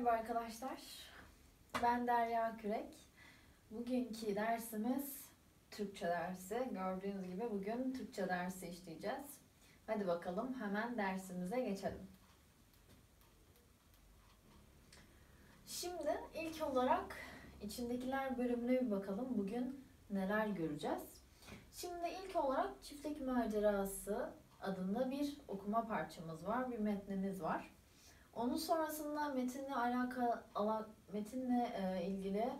Merhaba arkadaşlar. Ben Derya Kürek. Bugünkü dersimiz Türkçe dersi. Gördüğünüz gibi bugün Türkçe dersi işleyeceğiz. Hadi bakalım hemen dersimize geçelim. Şimdi ilk olarak içindekiler bölümüne bir bakalım. Bugün neler göreceğiz? Şimdi ilk olarak Çiftlik Macerası adında bir okuma parçamız var, bir metnimiz var. Onun sonrasında metinle alaka ala, metinle e, ilgili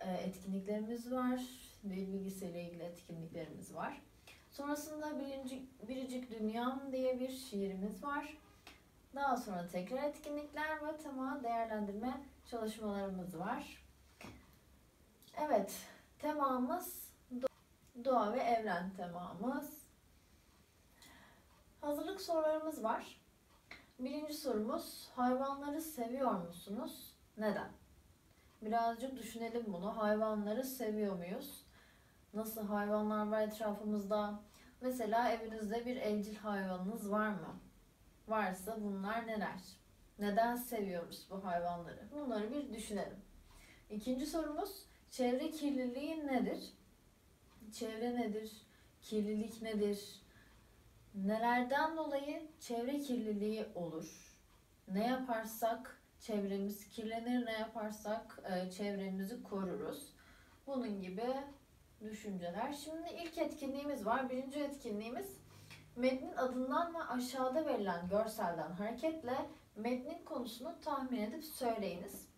e, etkinliklerimiz var. Dil bilgisiyle ilgili etkinliklerimiz var. Sonrasında birinci, Biricik Dünyam diye bir şiirimiz var. Daha sonra tekrar etkinlikler ve tema değerlendirme çalışmalarımız var. Evet, temamız do- doğa ve evren temamız. Hazırlık sorularımız var. Birinci sorumuz, hayvanları seviyor musunuz? Neden? Birazcık düşünelim bunu. Hayvanları seviyor muyuz? Nasıl hayvanlar var etrafımızda? Mesela evinizde bir evcil hayvanınız var mı? Varsa bunlar neler? Neden seviyoruz bu hayvanları? Bunları bir düşünelim. İkinci sorumuz, çevre kirliliği nedir? Çevre nedir? Kirlilik nedir? Nelerden dolayı çevre kirliliği olur? Ne yaparsak çevremiz kirlenir, ne yaparsak e, çevremizi koruruz. Bunun gibi düşünceler. Şimdi ilk etkinliğimiz var. Birinci etkinliğimiz metnin adından ve aşağıda verilen görselden hareketle metnin konusunu tahmin edip söyleyiniz.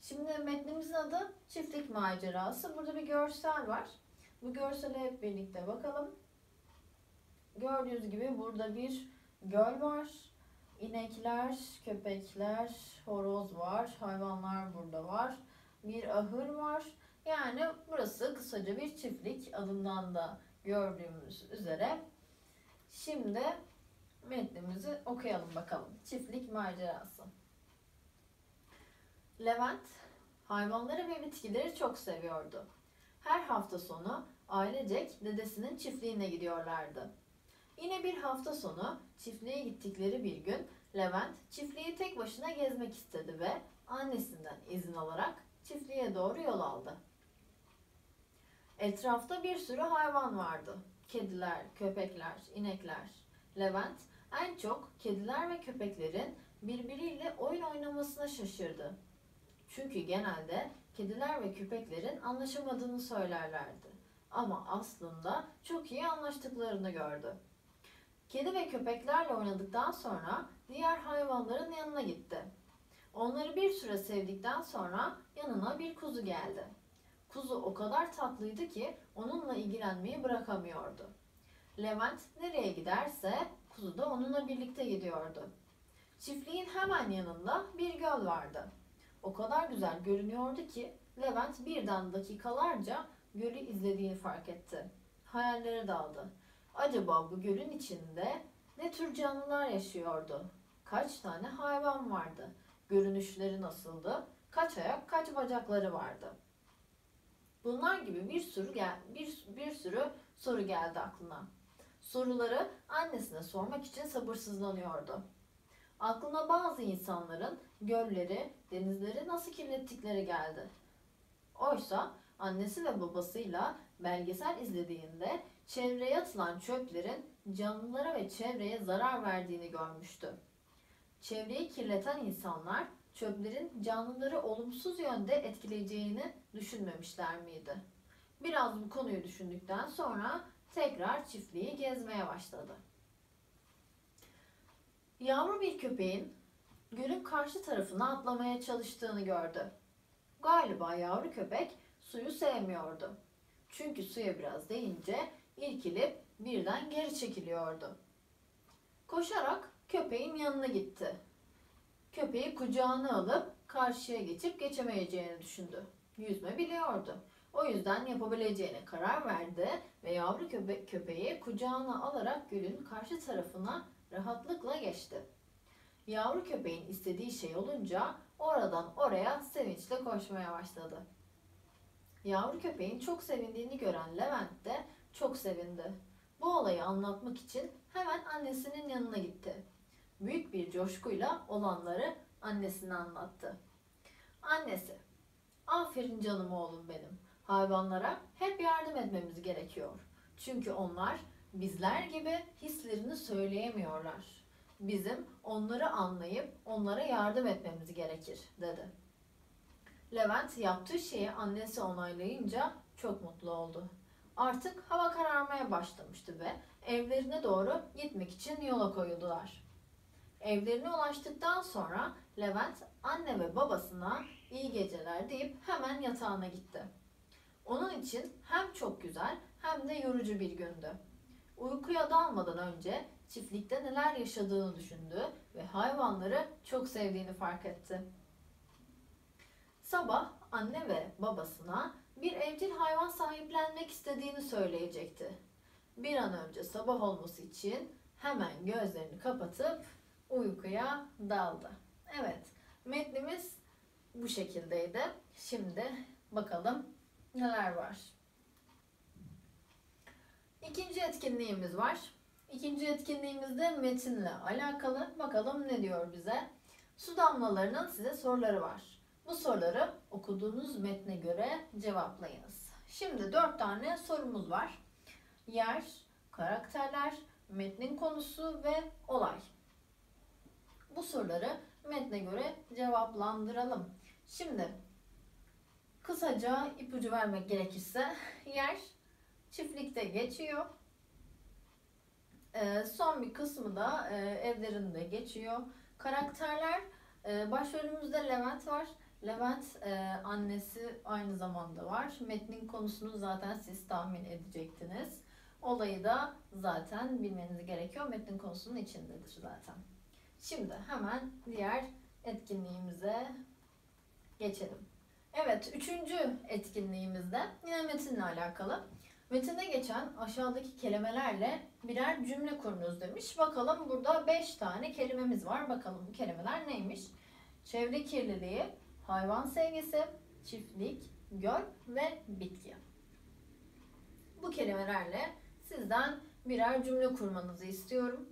Şimdi metnimizin adı Çiftlik Macerası. Burada bir görsel var. Bu görsele hep birlikte bakalım. Gördüğünüz gibi burada bir göl var. İnekler, köpekler, horoz var. Hayvanlar burada var. Bir ahır var. Yani burası kısaca bir çiftlik adından da gördüğümüz üzere. Şimdi metnimizi okuyalım bakalım. Çiftlik macerası. Levent hayvanları ve bitkileri çok seviyordu. Her hafta sonu ailecek dedesinin çiftliğine gidiyorlardı. Yine bir hafta sonu çiftliğe gittikleri bir gün Levent çiftliği tek başına gezmek istedi ve annesinden izin alarak çiftliğe doğru yol aldı. Etrafta bir sürü hayvan vardı. Kediler, köpekler, inekler. Levent en çok kediler ve köpeklerin birbiriyle oyun oynamasına şaşırdı. Çünkü genelde kediler ve köpeklerin anlaşamadığını söylerlerdi. Ama aslında çok iyi anlaştıklarını gördü. Kedi ve köpeklerle oynadıktan sonra diğer hayvanların yanına gitti. Onları bir süre sevdikten sonra yanına bir kuzu geldi. Kuzu o kadar tatlıydı ki onunla ilgilenmeyi bırakamıyordu. Levent nereye giderse kuzu da onunla birlikte gidiyordu. Çiftliğin hemen yanında bir göl vardı. O kadar güzel görünüyordu ki Levent birden dakikalarca gölü izlediğini fark etti. Hayallere daldı. Acaba bu gölün içinde ne tür canlılar yaşıyordu? Kaç tane hayvan vardı? Görünüşleri nasıldı? Kaç ayak, kaç bacakları vardı? Bunlar gibi bir sürü gel bir, bir sürü soru geldi aklına. Soruları annesine sormak için sabırsızlanıyordu. Aklına bazı insanların gölleri, denizleri nasıl kirlettikleri geldi. Oysa annesi ve babasıyla belgesel izlediğinde çevreye atılan çöplerin canlılara ve çevreye zarar verdiğini görmüştü. Çevreyi kirleten insanlar çöplerin canlıları olumsuz yönde etkileyeceğini düşünmemişler miydi? Biraz bu konuyu düşündükten sonra tekrar çiftliği gezmeye başladı. Yavru bir köpeğin gölün karşı tarafına atlamaya çalıştığını gördü. Galiba yavru köpek suyu sevmiyordu. Çünkü suya biraz değince irkilip birden geri çekiliyordu. Koşarak köpeğin yanına gitti. Köpeği kucağına alıp karşıya geçip geçemeyeceğini düşündü. Yüzme biliyordu. O yüzden yapabileceğine karar verdi ve yavru köpe köpeği kucağına alarak gölün karşı tarafına rahatlıkla geçti. Yavru köpeğin istediği şey olunca oradan oraya sevinçle koşmaya başladı. Yavru köpeğin çok sevindiğini gören Levent de çok sevindi. Bu olayı anlatmak için hemen annesinin yanına gitti. Büyük bir coşkuyla olanları annesine anlattı. Annesi. Aferin canım oğlum benim. Hayvanlara hep yardım etmemiz gerekiyor. Çünkü onlar bizler gibi hislerini söyleyemiyorlar. Bizim onları anlayıp onlara yardım etmemiz gerekir dedi. Levent yaptığı şeyi annesi onaylayınca çok mutlu oldu. Artık hava kararmaya başlamıştı ve evlerine doğru gitmek için yola koyuldular. Evlerine ulaştıktan sonra Levent anne ve babasına iyi geceler deyip hemen yatağına gitti. Onun için hem çok güzel hem de yorucu bir gündü. Uykuya dalmadan önce çiftlikte neler yaşadığını düşündü ve hayvanları çok sevdiğini fark etti. Sabah anne ve babasına bir evcil hayvan sahiplenmek istediğini söyleyecekti. Bir an önce sabah olması için hemen gözlerini kapatıp uykuya daldı. Evet, metnimiz bu şekildeydi. Şimdi bakalım neler var. İkinci etkinliğimiz var. İkinci etkinliğimizde metinle alakalı. Bakalım ne diyor bize? Su damlalarının size soruları var. Bu soruları okuduğunuz metne göre cevaplayınız. Şimdi dört tane sorumuz var. Yer, karakterler, metnin konusu ve olay. Bu soruları metne göre cevaplandıralım. Şimdi kısaca ipucu vermek gerekirse yer çiftlikte geçiyor. Ee, son bir kısmı da e, evlerinde geçiyor. Karakterler e, başrolümüzde Levent var. Levent e, annesi aynı zamanda var. Metnin konusunu zaten siz tahmin edecektiniz. Olayı da zaten bilmeniz gerekiyor. Metnin konusunun içindedir zaten. Şimdi hemen diğer etkinliğimize geçelim. Evet, üçüncü etkinliğimizde yine metinle alakalı. Metinde geçen aşağıdaki kelimelerle birer cümle kurunuz demiş. Bakalım burada beş tane kelimemiz var. Bakalım bu kelimeler neymiş? Çevre kirliliği, hayvan sevgisi, çiftlik, göl ve bitki. Bu kelimelerle sizden birer cümle kurmanızı istiyorum.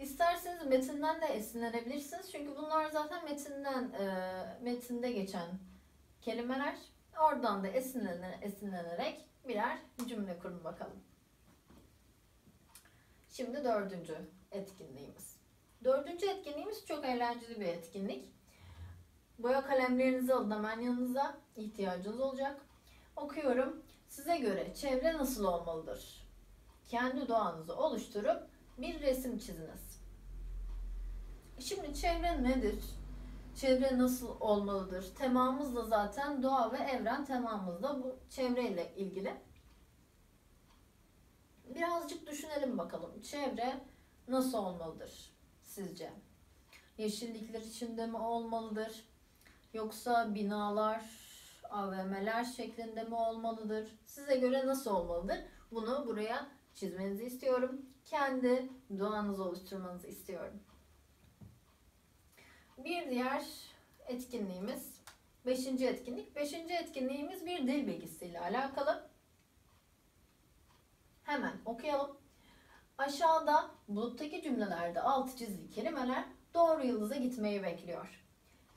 İsterseniz metinden de esinlenebilirsiniz. Çünkü bunlar zaten metinden e, metinde geçen kelimeler. Oradan da esinlenerek, esinlenerek birer cümle kurun bakalım. Şimdi dördüncü etkinliğimiz. Dördüncü etkinliğimiz çok eğlenceli bir etkinlik. Boya kalemlerinizi alın hemen yanınıza. ihtiyacınız olacak. Okuyorum. Size göre çevre nasıl olmalıdır? Kendi doğanızı oluşturup bir resim çiziniz. Şimdi çevre nedir? Çevre nasıl olmalıdır? Temamız da zaten doğa ve evren temamız da bu çevreyle ilgili. Birazcık düşünelim bakalım. Çevre nasıl olmalıdır sizce? Yeşillikler içinde mi olmalıdır? Yoksa binalar, AVM'ler şeklinde mi olmalıdır? Size göre nasıl olmalıdır? Bunu buraya çizmenizi istiyorum. Kendi doğanızı oluşturmanızı istiyorum. Bir diğer etkinliğimiz, beşinci etkinlik. Beşinci etkinliğimiz bir dil bilgisiyle alakalı. Hemen okuyalım. Aşağıda buluttaki cümlelerde altı çizili kelimeler doğru yıldıza gitmeyi bekliyor.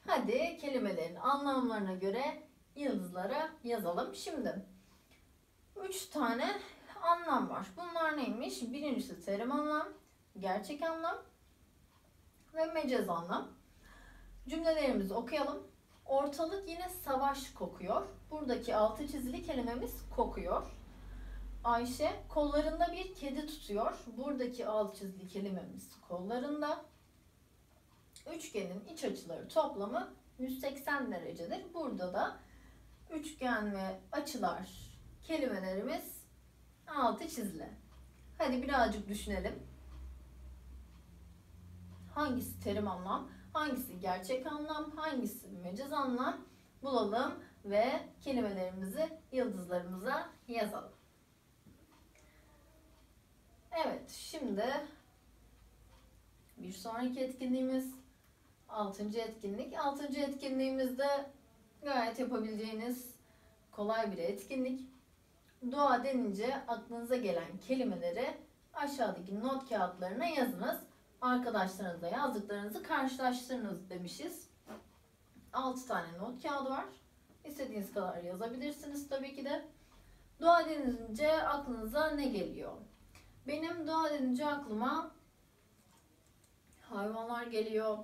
Hadi kelimelerin anlamlarına göre yıldızlara yazalım. Şimdi üç tane anlam var. Bunlar neymiş? Birincisi terim anlam, gerçek anlam ve mecaz anlam. Cümlelerimizi okuyalım. Ortalık yine savaş kokuyor. Buradaki altı çizili kelimemiz kokuyor. Ayşe kollarında bir kedi tutuyor. Buradaki alt çizili kelimemiz kollarında. Üçgenin iç açıları toplamı 180 derecedir. Burada da üçgen ve açılar kelimelerimiz altı çizili. Hadi birazcık düşünelim. Hangisi terim anlam, hangisi gerçek anlam, hangisi mecaz anlam bulalım ve kelimelerimizi yıldızlarımıza yazalım. Evet, şimdi bir sonraki etkinliğimiz altıncı etkinlik. Altıncı etkinliğimizde gayet yapabileceğiniz kolay bir etkinlik. Doğa denince aklınıza gelen kelimeleri aşağıdaki not kağıtlarına yazınız. Arkadaşlarınızla yazdıklarınızı karşılaştırınız demişiz. 6 tane not kağıdı var. İstediğiniz kadar yazabilirsiniz tabii ki de. Doğa denince aklınıza ne geliyor? Benim doğa denince aklıma hayvanlar geliyor,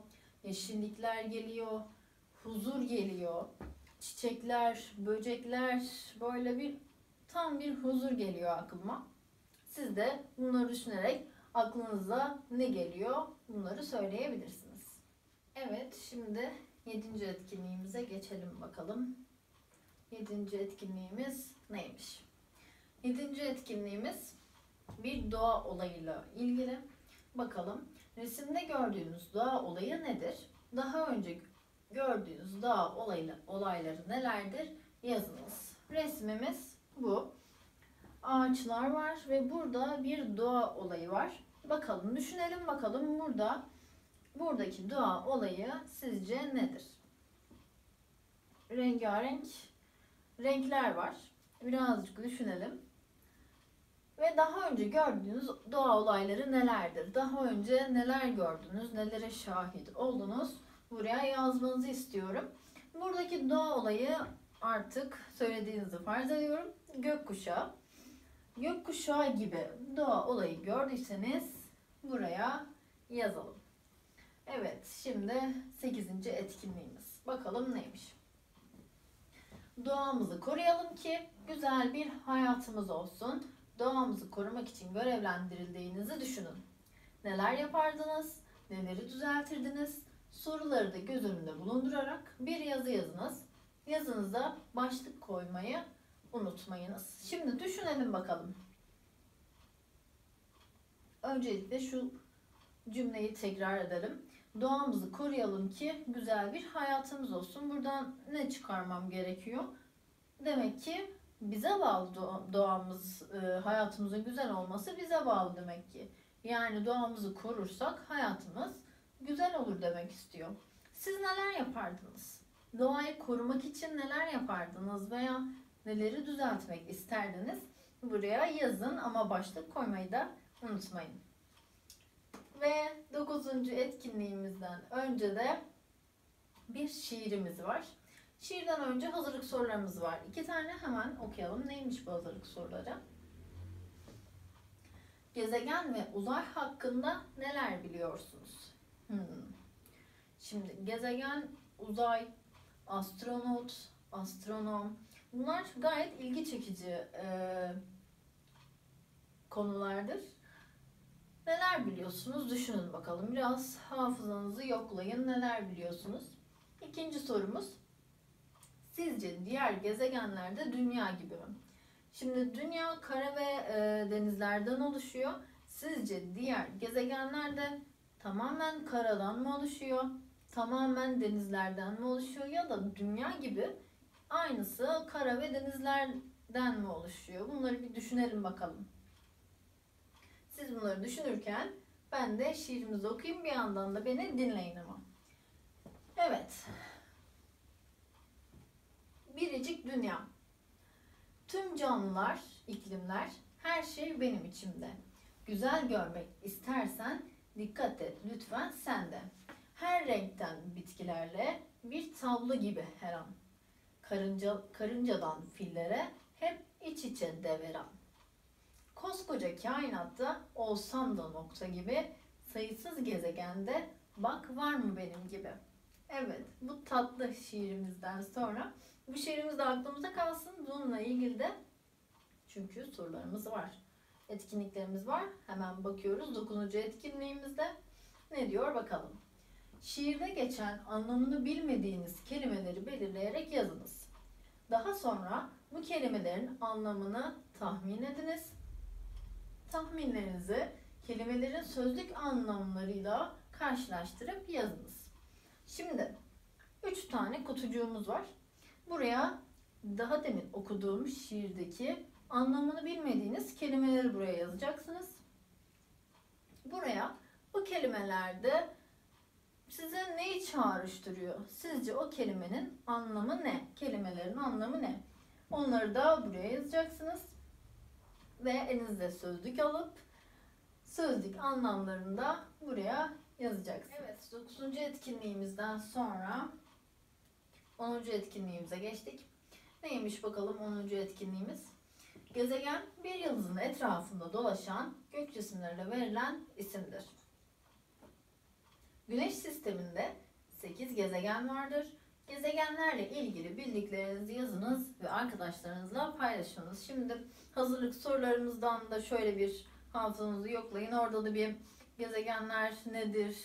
yeşillikler geliyor, huzur geliyor, çiçekler, böcekler böyle bir tam bir huzur geliyor aklıma. Siz de bunları düşünerek aklınıza ne geliyor bunları söyleyebilirsiniz. Evet şimdi 7. etkinliğimize geçelim bakalım. 7. etkinliğimiz neymiş? 7. etkinliğimiz bir doğa olayıyla ilgili. Bakalım resimde gördüğünüz doğa olayı nedir? Daha önce gördüğünüz doğa olayla, olayları nelerdir? Yazınız. Resmimiz bu. Ağaçlar var ve burada bir doğa olayı var. Bakalım düşünelim bakalım burada buradaki doğa olayı sizce nedir? Rengarenk renkler var. Birazcık düşünelim. Ve daha önce gördüğünüz doğa olayları nelerdir? Daha önce neler gördünüz? Nelere şahit oldunuz? Buraya yazmanızı istiyorum. Buradaki doğa olayı artık söylediğinizi farz ediyorum. Gökkuşağı. Gökkuşağı gibi doğa olayı gördüyseniz buraya yazalım. Evet, şimdi 8. etkinliğimiz. Bakalım neymiş? Doğamızı koruyalım ki güzel bir hayatımız olsun. Doğamızı korumak için görevlendirildiğinizi düşünün. Neler yapardınız? Neleri düzeltirdiniz? Soruları da göz önünde bulundurarak bir yazı yazınız. Yazınıza başlık koymayı unutmayınız. Şimdi düşünelim bakalım. Öncelikle şu cümleyi tekrar edelim. Doğamızı koruyalım ki güzel bir hayatımız olsun. Buradan ne çıkarmam gerekiyor? Demek ki bize bağlı doğa- doğamız, e, hayatımızın güzel olması bize bağlı demek ki. Yani doğamızı korursak hayatımız güzel olur demek istiyor. Siz neler yapardınız? Doğayı korumak için neler yapardınız veya neleri düzeltmek isterdiniz? Buraya yazın ama başlık koymayı da unutmayın. Ve 9. etkinliğimizden önce de bir şiirimiz var. Şiirden önce hazırlık sorularımız var. İki tane hemen okuyalım. Neymiş bu hazırlık soruları? Gezegen ve uzay hakkında neler biliyorsunuz? Hmm. Şimdi gezegen, uzay, astronot, astronom bunlar gayet ilgi çekici e, konulardır. Neler biliyorsunuz? Düşünün bakalım. Biraz hafızanızı yoklayın. Neler biliyorsunuz? İkinci sorumuz. Sizce diğer gezegenlerde dünya gibi mi? Şimdi dünya kara ve e, denizlerden oluşuyor. Sizce diğer gezegenlerde tamamen karadan mı oluşuyor? Tamamen denizlerden mi oluşuyor? Ya da dünya gibi aynısı kara ve denizlerden mi oluşuyor? Bunları bir düşünelim bakalım. Siz bunları düşünürken ben de şiirimizi okuyayım bir yandan da beni dinleyin ama. Evet. Biricik dünya. Tüm canlılar, iklimler, her şey benim içimde. Güzel görmek istersen dikkat et lütfen sen de. Her renkten bitkilerle bir tablo gibi her an. Karınca, karıncadan fillere hep iç içe deveran. Koskoca kainatta olsam da nokta gibi sayısız gezegende bak var mı benim gibi. Evet bu tatlı şiirimizden sonra bu şiirimiz de aklımıza kalsın. Bununla ilgili de çünkü sorularımız var. Etkinliklerimiz var. Hemen bakıyoruz 9. etkinliğimizde. Ne diyor bakalım. Şiirde geçen anlamını bilmediğiniz kelimeleri belirleyerek yazınız. Daha sonra bu kelimelerin anlamını tahmin ediniz. Tahminlerinizi kelimelerin sözlük anlamlarıyla karşılaştırıp yazınız. Şimdi 3 tane kutucuğumuz var. Buraya daha demin okuduğum şiirdeki anlamını bilmediğiniz kelimeleri buraya yazacaksınız. Buraya bu kelimelerde size neyi çağrıştırıyor? Sizce o kelimenin anlamı ne? Kelimelerin anlamı ne? Onları da buraya yazacaksınız. Ve elinizde sözlük alıp sözlük anlamlarını da buraya yazacaksınız. Evet, 9. etkinliğimizden sonra 10. etkinliğimize geçtik. Neymiş bakalım 10. etkinliğimiz? Gezegen bir yıldızın etrafında dolaşan gök cisimlerine verilen isimdir. Güneş sisteminde 8 gezegen vardır. Gezegenlerle ilgili bildiklerinizi yazınız ve arkadaşlarınızla paylaşınız. Şimdi hazırlık sorularımızdan da şöyle bir hafızanızı yoklayın. Orada da bir gezegenler nedir,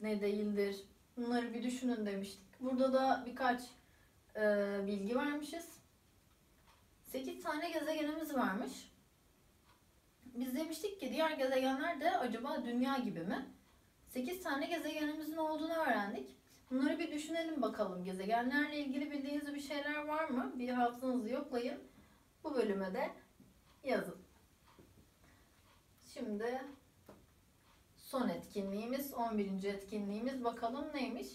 ne değildir bunları bir düşünün demiştik. Burada da birkaç e, bilgi vermişiz. 8 tane gezegenimiz varmış. Biz demiştik ki diğer gezegenler de acaba dünya gibi mi? 8 tane gezegenimizin olduğunu öğrendik. Bunları bir düşünelim bakalım. Gezegenlerle ilgili bildiğiniz bir şeyler var mı? Bir hafızanızı yoklayın. Bu bölüme de yazın. Şimdi son etkinliğimiz, 11. etkinliğimiz bakalım neymiş?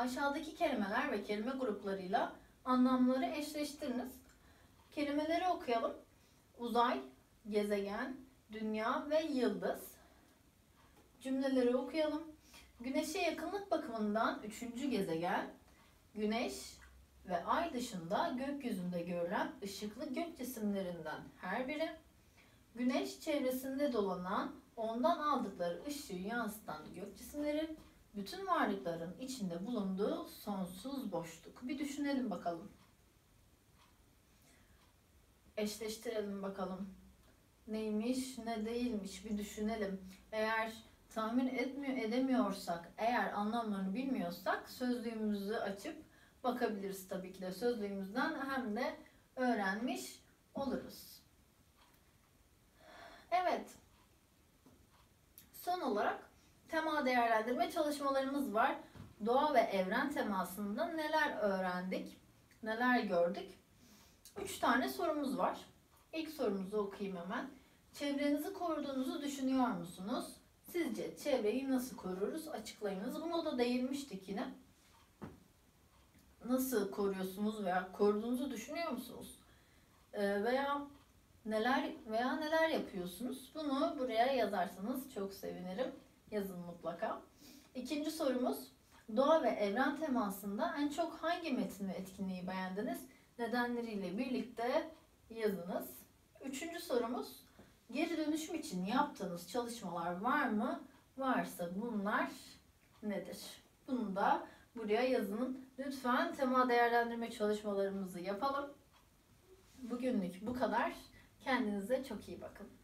Aşağıdaki kelimeler ve kelime gruplarıyla anlamları eşleştiriniz. Kelimeleri okuyalım. Uzay, gezegen, dünya ve yıldız. Cümleleri okuyalım. Güneşe yakınlık bakımından üçüncü gezegen, Güneş ve Ay dışında gökyüzünde görülen ışıklı gök cisimlerinden her biri. Güneş çevresinde dolanan, ondan aldıkları ışığı yansıtan gök cisimleri, bütün varlıkların içinde bulunduğu sonsuz boşluk. Bir düşünelim bakalım. Eşleştirelim bakalım. Neymiş, ne değilmiş bir düşünelim. Eğer tahmin etmiyor edemiyorsak, eğer anlamlarını bilmiyorsak sözlüğümüzü açıp bakabiliriz tabii ki de sözlüğümüzden hem de öğrenmiş oluruz. Evet. Son olarak tema değerlendirme çalışmalarımız var. Doğa ve evren temasında neler öğrendik, neler gördük? Üç tane sorumuz var. İlk sorumuzu okuyayım hemen. Çevrenizi koruduğunuzu düşünüyor musunuz? Sizce çevreyi nasıl koruruz? Açıklayınız. Buna da değinmiştik yine. Nasıl koruyorsunuz veya koruduğunuzu düşünüyor musunuz? Ee, veya neler veya neler yapıyorsunuz? Bunu buraya yazarsanız çok sevinirim. Yazın mutlaka. İkinci sorumuz. Doğa ve evren temasında en çok hangi metin ve etkinliği beğendiniz? Nedenleriyle birlikte yazınız. Üçüncü sorumuz. Geri dönüşüm için yaptığınız çalışmalar var mı? Varsa bunlar nedir? Bunu da buraya yazın. Lütfen tema değerlendirme çalışmalarımızı yapalım. Bugünlük bu kadar. Kendinize çok iyi bakın.